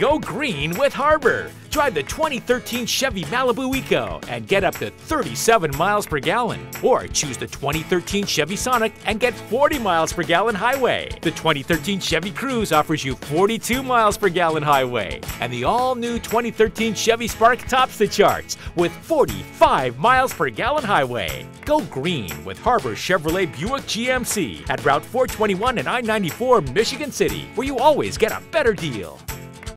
Go green with Harbor. Drive the 2013 Chevy Malibu Eco and get up to 37 miles per gallon. Or choose the 2013 Chevy Sonic and get 40 miles per gallon highway. The 2013 Chevy Cruze offers you 42 miles per gallon highway. And the all new 2013 Chevy Spark tops the charts with 45 miles per gallon highway. Go green with Harbor Chevrolet Buick GMC at Route 421 and I 94 Michigan City, where you always get a better deal.